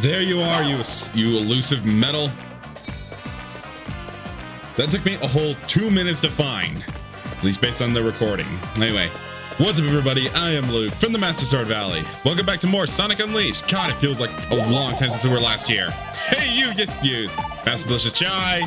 There you are, you you elusive metal. That took me a whole two minutes to find, at least based on the recording. Anyway, what's up everybody? I am Luke from the Master Sword Valley. Welcome back to more Sonic Unleashed. God, it feels like a long time since we were last here. Hey you, yes you. That's delicious chai.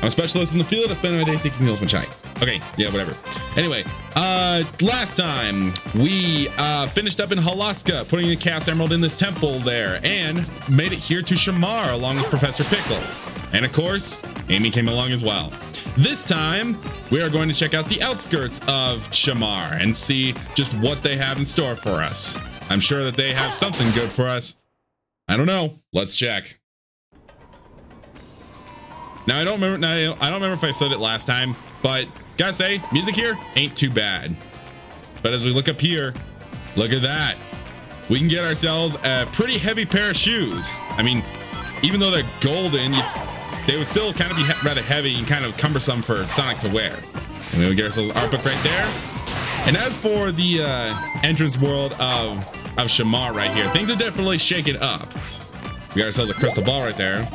I'm a specialist in the field. I spend my day seeking the chai. Okay, yeah, whatever. Anyway, uh, last time we uh, finished up in Holoska, putting the Chaos Emerald in this temple there, and made it here to Shamar along with Professor Pickle. And of course, Amy came along as well. This time, we are going to check out the outskirts of Shamar and see just what they have in store for us. I'm sure that they have something good for us. I don't know. Let's check. Now I don't remember. Now I don't remember if I said it last time, but gotta say, music here ain't too bad. But as we look up here, look at that. We can get ourselves a pretty heavy pair of shoes. I mean, even though they're golden, they would still kind of be he rather heavy and kind of cumbersome for Sonic to wear. And we get ourselves art book right there. And as for the uh, entrance world of, of Shamar right here, things are definitely shaking up. We got ourselves a crystal ball right there.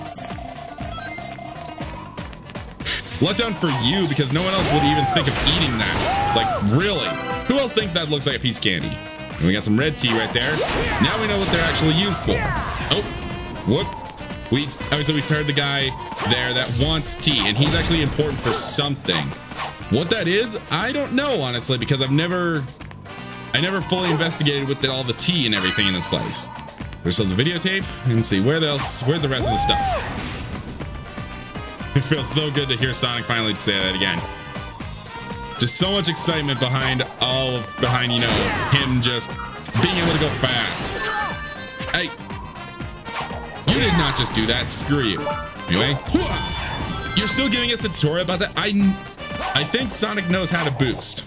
Letdown for you because no one else would even think of eating that. Like, really? Who else thinks that looks like a piece of candy? And we got some red tea right there. Now we know what they're actually used for. Oh, what? We oh, obviously we heard the guy there that wants tea, and he's actually important for something. What that is, I don't know honestly because I've never, I never fully investigated with all the tea and everything in this place. There's still a videotape and see where else, where's the rest of the stuff. It feels so good to hear Sonic finally say that again. Just so much excitement behind all of, behind, you know, him just being able to go fast. Hey, you did not just do that. Screw you. Anyway, you're still giving us a tutorial about that. I, I think Sonic knows how to boost.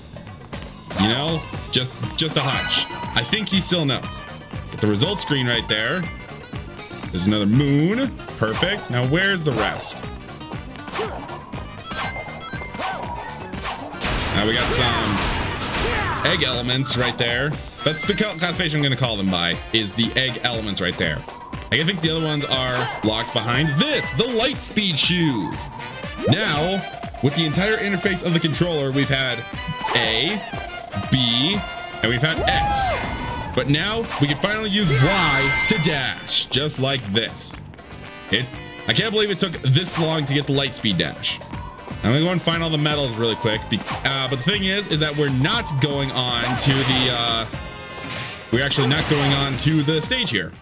You know, just, just a hunch. I think he still knows. Get the result screen right there. There's another moon. Perfect. Now where's the rest? We got some egg elements right there. That's the classification I'm going to call them by, is the egg elements right there. I think the other ones are locked behind this, the light speed shoes. Now, with the entire interface of the controller, we've had A, B, and we've had X. But now we can finally use Y to dash, just like this. It, I can't believe it took this long to get the light speed dash. I'm gonna go and find all the medals really quick. Uh, but the thing is, is that we're not going on to the, uh, we're actually not going on to the stage here.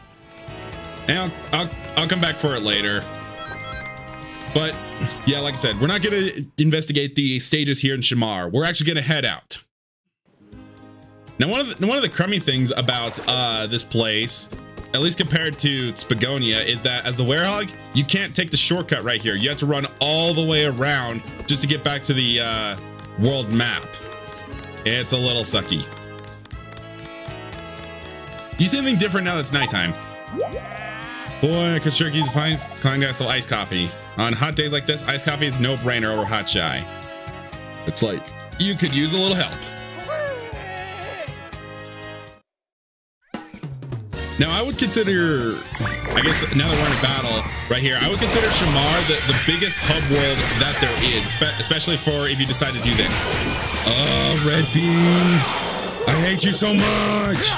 And I'll, I'll, I'll come back for it later. But yeah, like I said, we're not gonna investigate the stages here in Shamar. We're actually gonna head out. Now, one of the, one of the crummy things about uh, this place at least compared to Spagonia, is that as the Werehog, you can't take the shortcut right here. You have to run all the way around just to get back to the uh, world map. It's a little sucky. You see anything different now that it's nighttime? Boy, Kashirki's fine climbing down iced coffee. On hot days like this, iced coffee is no brainer over hot chai. It's like you could use a little help. Now, I would consider, I guess now that we're in a battle right here, I would consider Shamar the, the biggest hub world that there is, especially for if you decide to do this. Oh, red beans. I hate you so much.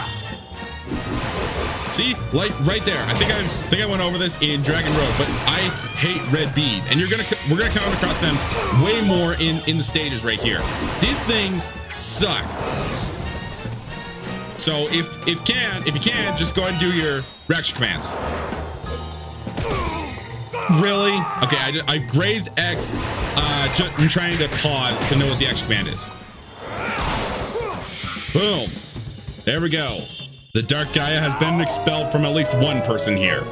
See, like right there. I think I think I went over this in Dragon Road, but I hate red bees, and you're gonna we're gonna come across them way more in in the stages right here. These things suck. So if if can, if you can, just go ahead and do your reaction commands. Really? Okay, I, I grazed X. Uh, just, I'm trying to pause to know what the action command is. Boom. There we go. The Dark Gaia has been expelled from at least one person here.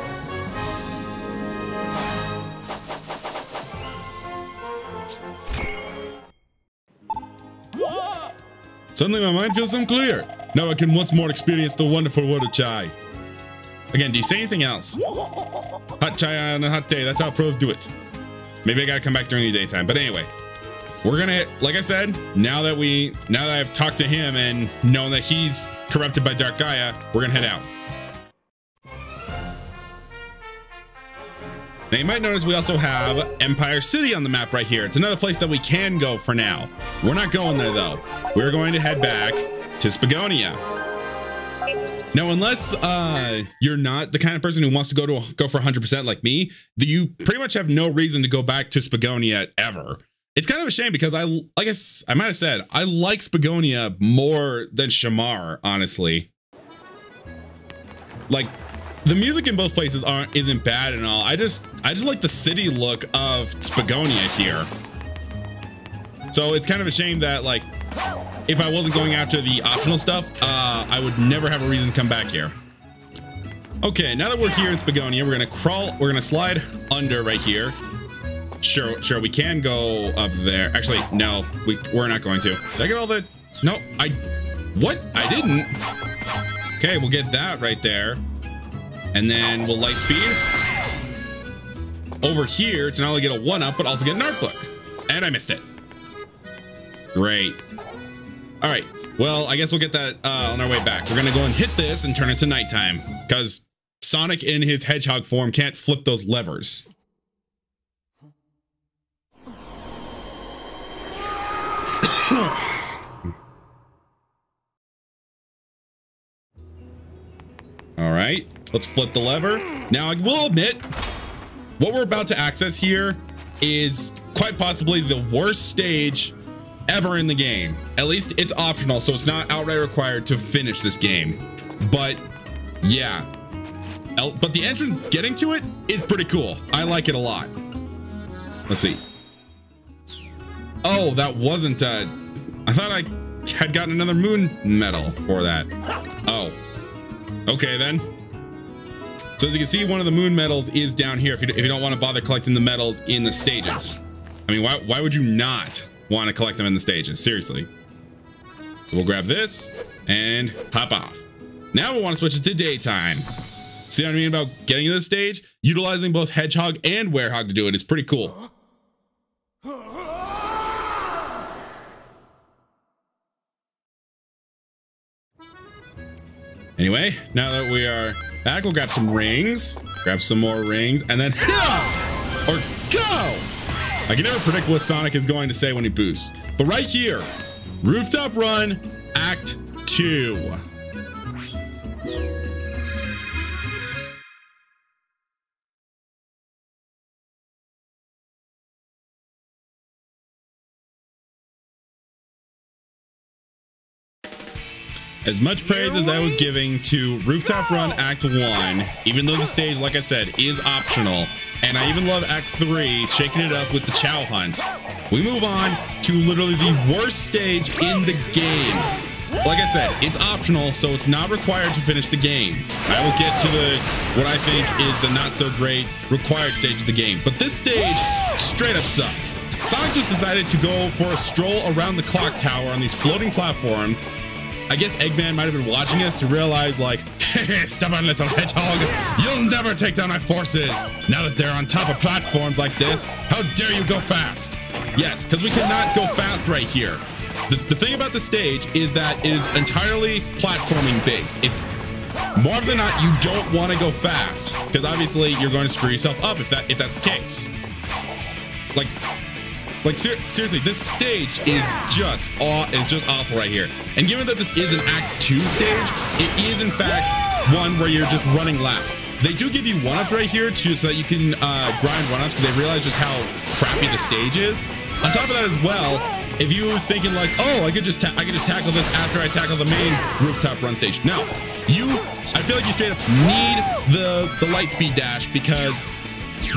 Suddenly my mind feels unclear. Now I can once more experience the wonderful world of chai. Again, do you say anything else? Hot chai on a hot day. That's how pros do it. Maybe I gotta come back during the daytime. But anyway, we're gonna, like I said, now that we, now that I've talked to him and known that he's corrupted by Dark Gaia, we're gonna head out. Now you might notice we also have Empire City on the map right here. It's another place that we can go for now. We're not going there though. We're going to head back to Spagonia. Now, unless uh, you're not the kind of person who wants to go to go for 100% like me, you pretty much have no reason to go back to Spagonia ever. It's kind of a shame because I, like I, I might have said, I like Spagonia more than Shamar, honestly. Like, the music in both places aren't isn't bad and all. I just I just like the city look of Spagonia here. So it's kind of a shame that like if I wasn't going after the optional stuff, uh, I would never have a reason to come back here. Okay, now that we're here in Spagonia, we're gonna crawl, we're gonna slide under right here. Sure, sure, we can go up there. Actually, no, we, we're not going to. Did I get all the, no, I, what? I didn't. Okay, we'll get that right there. And then we'll light speed. Over here to not only get a one up, but also get an art book. And I missed it. Great. All right. Well, I guess we'll get that uh, on our way back. We're going to go and hit this and turn it to nighttime because Sonic in his hedgehog form can't flip those levers. All right. Let's flip the lever. Now, I will admit, what we're about to access here is quite possibly the worst stage ever in the game. At least it's optional, so it's not outright required to finish this game. But yeah, but the entrance getting to it is pretty cool. I like it a lot. Let's see. Oh, that wasn't, uh, I thought I had gotten another moon medal for that. Oh, okay then. So as you can see, one of the moon medals is down here if you, if you don't want to bother collecting the medals in the stages. I mean, why, why would you not want to collect them in the stages? Seriously. So we'll grab this and pop off. Now we want to switch it to daytime. See what I mean about getting to the stage? Utilizing both Hedgehog and Werehog to do it is pretty cool. Anyway, now that we are back, we'll grab some rings, grab some more rings, and then or go! I can never predict what Sonic is going to say when he boosts. But right here, Rooftop Run, Act 2. As much praise as I was giving to Rooftop Run Act 1, even though the stage, like I said, is optional, and I even love Act 3, shaking it up with the Chao Hunt, we move on to literally the worst stage in the game. Like I said, it's optional, so it's not required to finish the game. I will get to the what I think is the not so great required stage of the game. But this stage straight up sucks. Sonic just decided to go for a stroll around the clock tower on these floating platforms I guess Eggman might have been watching us to realize like, stubborn little hedgehog, you'll never take down my forces. Now that they're on top of platforms like this, how dare you go fast? Yes, because we cannot go fast right here. The, the thing about the stage is that it is entirely platforming based. If more than not, you don't want to go fast because obviously you're going to screw yourself up if that if that's the case. Like like ser seriously, this stage is just aw is just awful right here. And given that this is an Act 2 stage, it is in fact one where you're just running laps. They do give you one-ups right here too, so that you can uh, grind one-ups because they realize just how crappy the stage is. On top of that as well, if you are thinking like, oh, I could just I could just tackle this after I tackle the main rooftop run stage. Now, you, I feel like you straight up need the the light speed dash because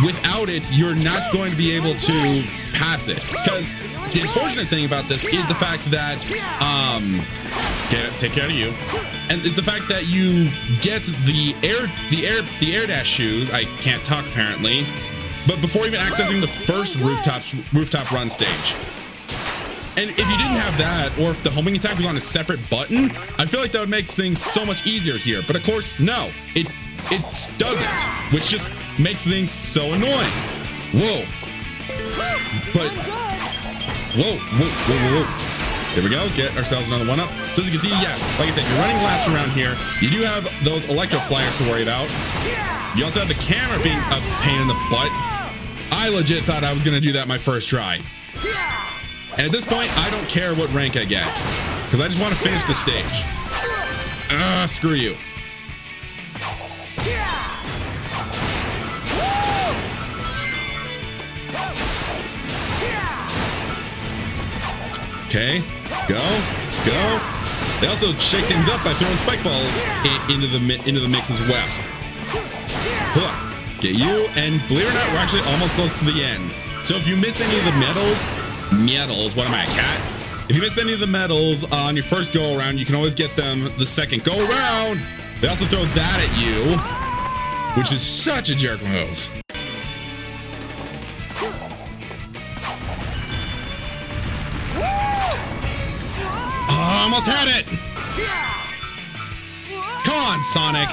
without it, you're not going to be able to pass it. Because the unfortunate thing about this is the fact that, um, get it, take care of you, and it's the fact that you get the air, the air, the air dash shoes. I can't talk apparently, but before even accessing the first rooftop rooftop run stage. And if you didn't have that, or if the homing attack was on a separate button, I feel like that would make things so much easier here. But of course, no, it it doesn't, which just makes things so annoying. Whoa. But, whoa, whoa, whoa, whoa, whoa. There we go. Get ourselves another one up. So as you can see, yeah, like I said, you're running laps around here. You do have those electro flyers to worry about. You also have the camera being a pain in the butt. I legit thought I was going to do that my first try. And at this point, I don't care what rank I get. Because I just want to finish the stage. Ah, screw you. Okay, go, go. They also shake things up by throwing spike balls into the into the mix as well. Get you, and believe it or not, we're actually almost close to the end. So if you miss any of the medals, medals, what am I, a cat? If you miss any of the medals on your first go around, you can always get them the second go around. They also throw that at you, which is such a jerk move. Almost had it. Come on, Sonic.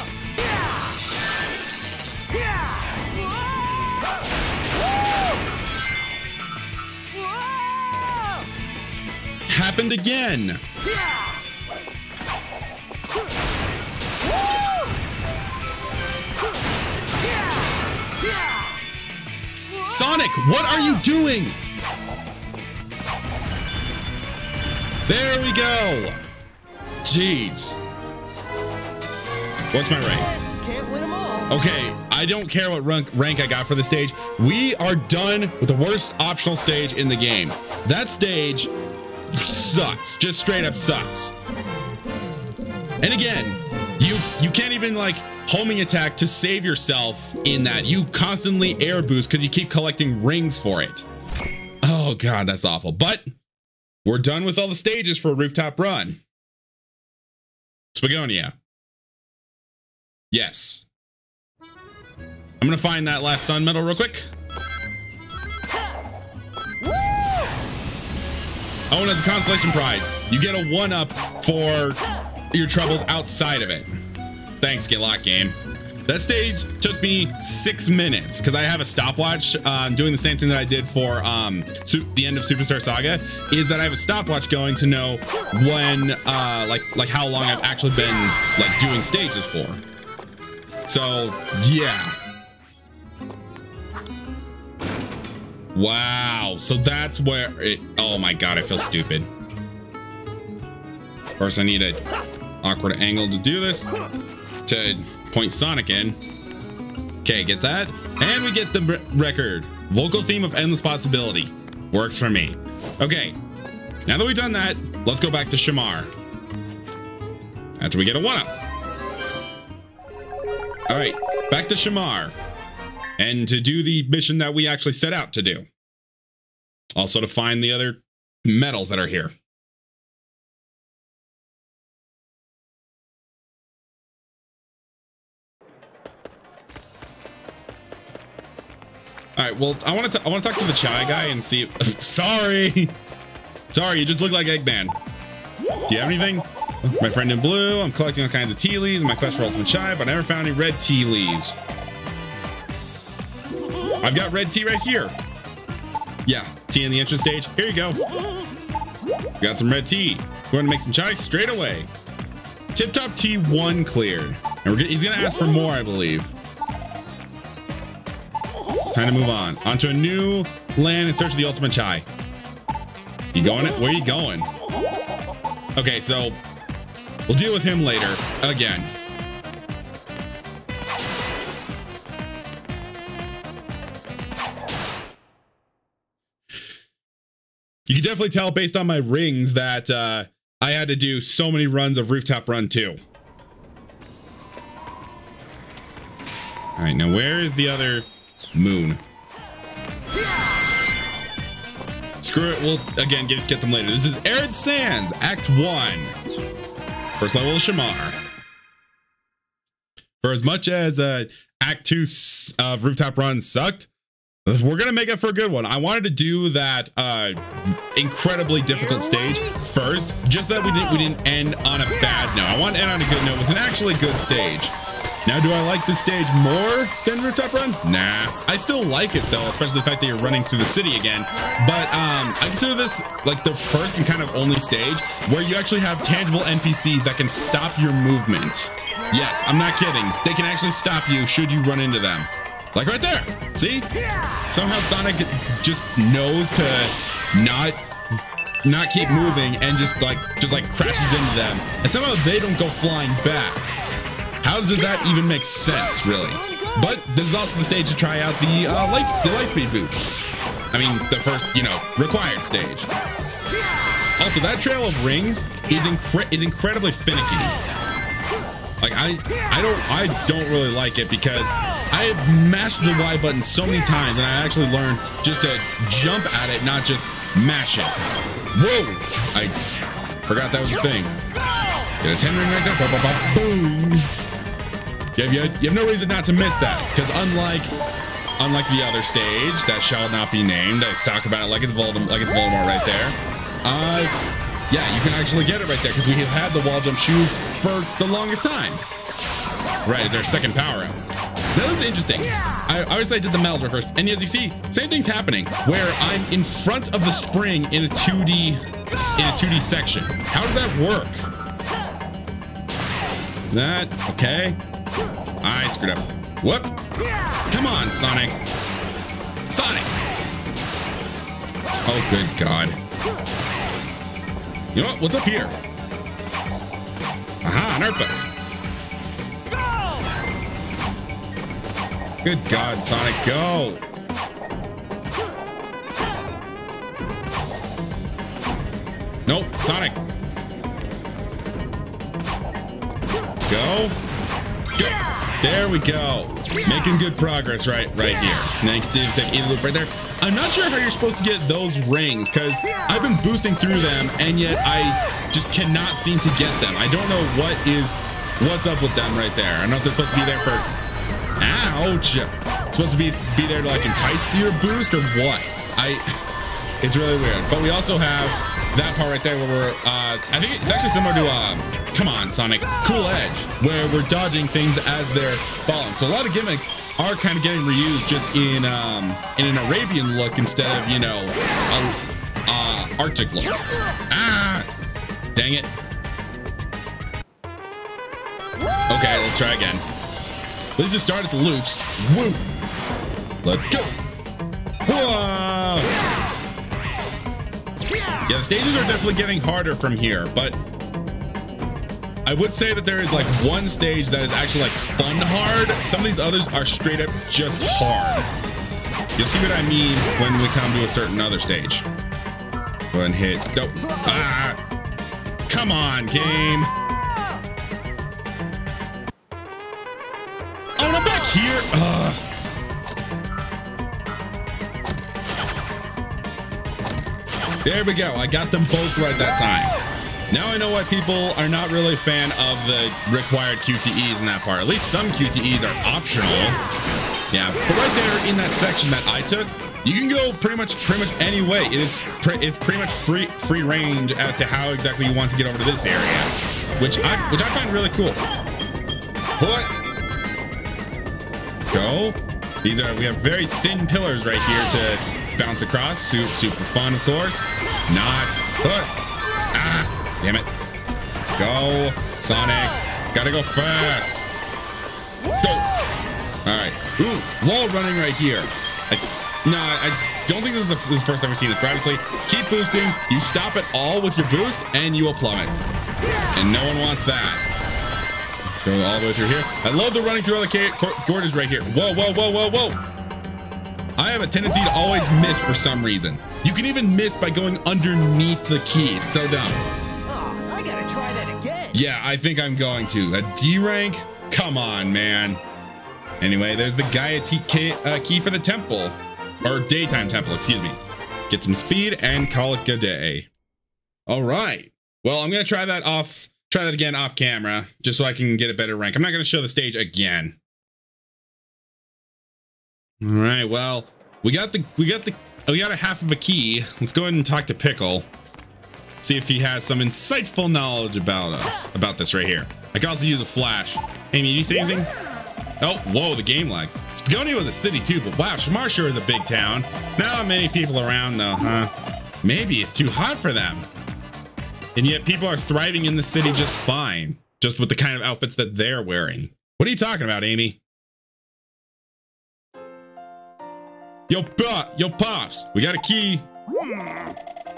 Happened again. Sonic, what are you doing? There we go. Jeez. What's my rank? Can't win them all. Okay, I don't care what rank, rank I got for the stage. We are done with the worst optional stage in the game. That stage sucks. Just straight up sucks. And again, you you can't even like homing attack to save yourself in that. You constantly air boost because you keep collecting rings for it. Oh god, that's awful. But we're done with all the stages for a Rooftop Run. Spagonia. Yes. I'm gonna find that last sun medal real quick. Oh, and as a consolation prize, you get a one up for your troubles outside of it. Thanks, Get Locked Game. That stage took me six minutes because I have a stopwatch uh, doing the same thing that I did for um, the end of Superstar Saga is that I have a stopwatch going to know when uh, like like how long I've actually been like doing stages for. So yeah. Wow. So that's where it, oh my God, I feel stupid. Of course, I need an awkward angle to do this to point Sonic in. Okay, get that. And we get the record. Vocal theme of Endless Possibility. Works for me. Okay, now that we've done that, let's go back to Shamar. After we get a one-up. All right, back to Shamar. And to do the mission that we actually set out to do. Also to find the other medals that are here. All right. Well, I want to I want to talk to the chai guy and see. Sorry, sorry. You just look like Eggman. Do you have anything? My friend in blue. I'm collecting all kinds of tea leaves in my quest for ultimate chai, but I never found any red tea leaves. I've got red tea right here. Yeah, tea in the entrance stage. Here you go. Got some red tea. Going to make some chai straight away. Tip top tea one cleared, and we're, he's gonna ask for more, I believe. Time to move on. Onto a new land in search of the ultimate chai. You going it? Where are you going? Okay, so we'll deal with him later again. You can definitely tell based on my rings that uh, I had to do so many runs of Rooftop Run 2. All right, now where is the other Moon. Screw it. We'll, again, get, get them later. This is Arid Sands, Act 1. First level of Shamar. For as much as uh, Act 2 of Rooftop Run sucked, we're gonna make it for a good one. I wanted to do that uh, incredibly difficult stage first, just that we didn't we didn't end on a bad note. I want to end on a good note with an actually good stage. Now, do I like this stage more than Rooftop Run? Nah. I still like it though, especially the fact that you're running through the city again. But um, I consider this like the first and kind of only stage where you actually have tangible NPCs that can stop your movement. Yes, I'm not kidding. They can actually stop you should you run into them. Like right there. See? Somehow Sonic just knows to not not keep moving and just like just like crashes into them. And somehow they don't go flying back. How does that even make sense, really? But this is also the stage to try out the uh, light the light speed boots. I mean, the first, you know, required stage. Also, that trail of rings is incre is incredibly finicky. Like I, I don't, I don't really like it because I have mashed the Y button so many times, and I actually learned just to jump at it, not just mash it. Whoa! I forgot that was a thing. Get a 10 ring right there. Boom! You have, you, have, no reason not to miss that, because unlike unlike the other stage that shall not be named, I talk about it like it's Voldemort, like it's Voldemort right there. Uh, yeah, you can actually get it right there because we have had the wall jump shoes for the longest time. Right, is our second power up. Now interesting. I obviously I did the medals first, and as you see, same thing's happening where I'm in front of the spring in a 2D in a 2D section. How does that work? That okay? I screwed up. Whoop! Come on, Sonic. Sonic. Oh, good God. You know what? What's up here? Aha, an art book. Good God, Sonic, go! Nope, Sonic. Go. There we go. Making good progress right right here. Then continue take either loop right there. I'm not sure how you're supposed to get those rings because I've been boosting through them and yet I just cannot seem to get them. I don't know what is what's up with them right there. I don't know if they're supposed to be there for ouch. Supposed to be be there to like entice your boost or what? I it's really weird. But we also have that part right there where we're uh I think it's actually similar to uh come on Sonic Cool Edge where we're dodging things as they're falling. So a lot of gimmicks are kind of getting reused just in um, in an Arabian look instead of you know a uh, Arctic look. Ah, dang it. Okay, let's try again. Let's just start at the loops. Woo! Let's go. Whoa! Yeah, the stages are definitely getting harder from here, but I would say that there is like one stage that is actually like fun hard. Some of these others are straight up just hard. You'll see what I mean when we come to a certain other stage. Go ahead and hit. Go. Ah! Come on, game. There we go. I got them both right that time. Now I know why people are not really a fan of the required QTEs in that part. At least some QTEs are optional. Yeah, but right there in that section that I took, you can go pretty much pretty much any way. It is pre it's pretty much free free range as to how exactly you want to get over to this area, which I which I find really cool. What? Go. These are we have very thin pillars right here to bounce across. Super, super fun, of course. Not. But, ah, damn it. Go, Sonic. Gotta go fast. Go. All right. Ooh, wall running right here. I, no, I don't think this is the, this is the first time we've seen this, but obviously, keep boosting. You stop it all with your boost, and you will plummet. And no one wants that. Go all the way through here. I love the running through all the gorges right here. Whoa, whoa, whoa, whoa, whoa. I have a tendency to always miss for some reason. You can even miss by going underneath the key. It's so dumb. Oh, I gotta try that again. Yeah, I think I'm going to. A D rank? Come on, man. Anyway, there's the Gaia key, uh, key for the temple. Or daytime temple, excuse me. Get some speed and call it good day. All right. Well, I'm going to try that off try that again off camera just so I can get a better rank. I'm not going to show the stage again. All right, well, we got the we got the oh, we got a half of a key. Let's go ahead and talk to Pickle. See if he has some insightful knowledge about us, about this right here. I can also use a flash. Amy, did you say anything? Oh, whoa, the game lag. Spagonia was a city too, but wow, Shamar sure is a big town. Not many people around though, huh? Maybe it's too hot for them. And yet people are thriving in the city just fine, just with the kind of outfits that they're wearing. What are you talking about, Amy? Yo, Pop, yo, Pops, we got a key.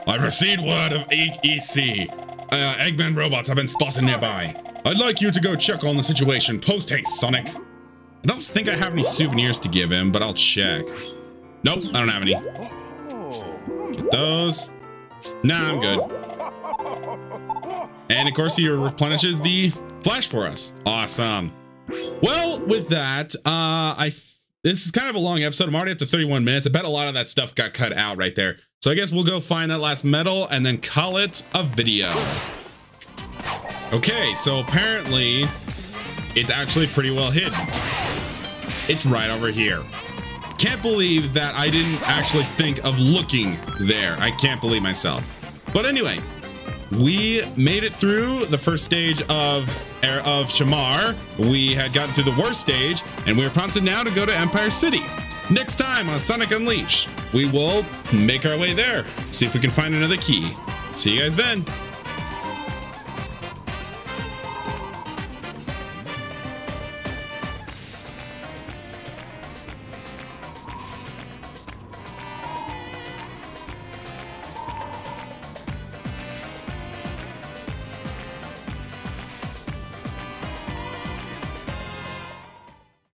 I've received word of EEC. Uh, Eggman robots have been spotted nearby. I'd like you to go check on the situation. Post haste, Sonic. I don't think I have any souvenirs to give him, but I'll check. Nope, I don't have any. Get those. Nah, I'm good. And of course, he replenishes the flash for us. Awesome. Well, with that, uh, I this is kind of a long episode. I'm already up to 31 minutes. I bet a lot of that stuff got cut out right there. So I guess we'll go find that last medal and then call it a video. Okay, so apparently it's actually pretty well hidden. It's right over here. Can't believe that I didn't actually think of looking there. I can't believe myself. But anyway, we made it through the first stage of er, of Shamar. We had gotten through the worst stage, and we are prompted now to go to Empire City. Next time on Sonic Unleashed, we will make our way there, see if we can find another key. See you guys then.